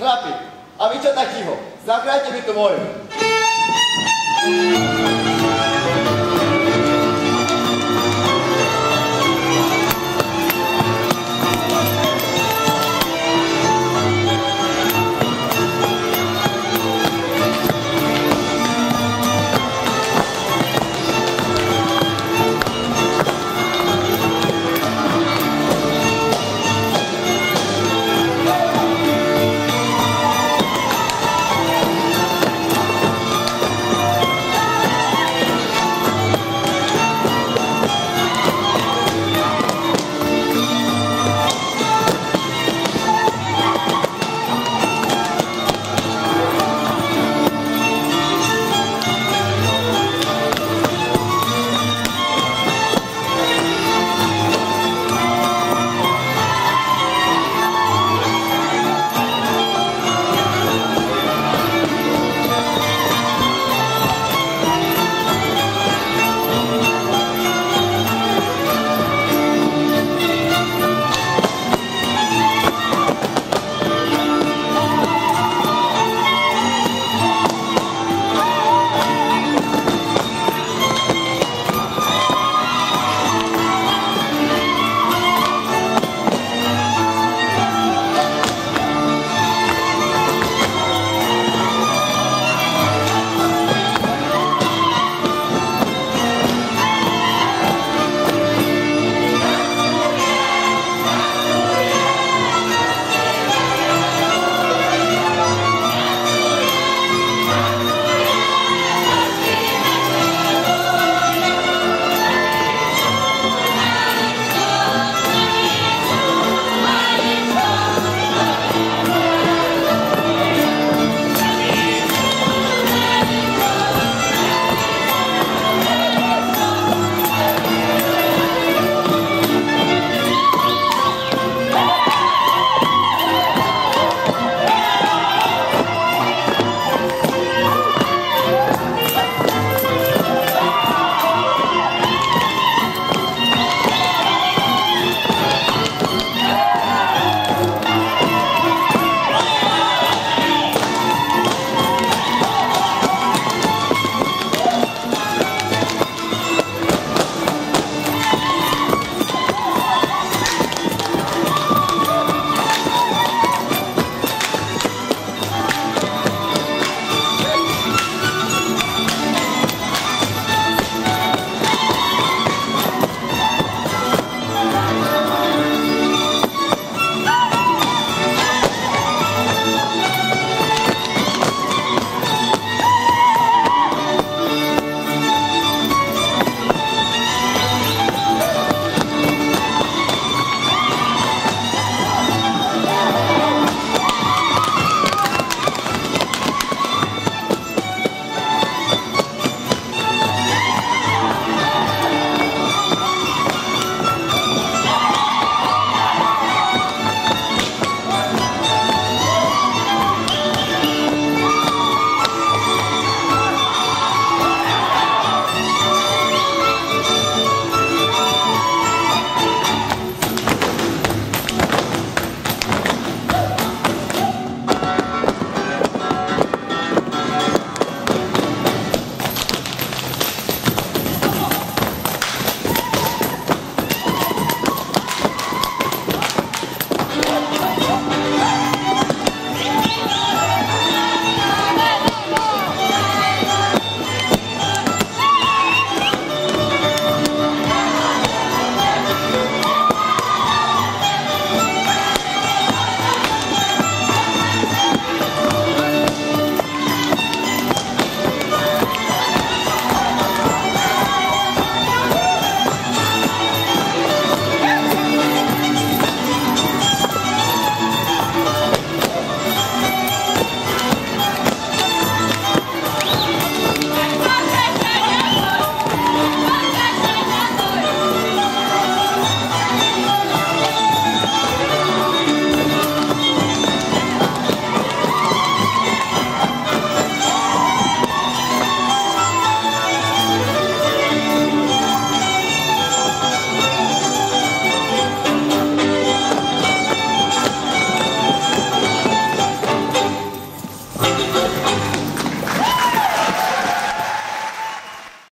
Chlapi, a vy čo tak ticho? Mi tu moju.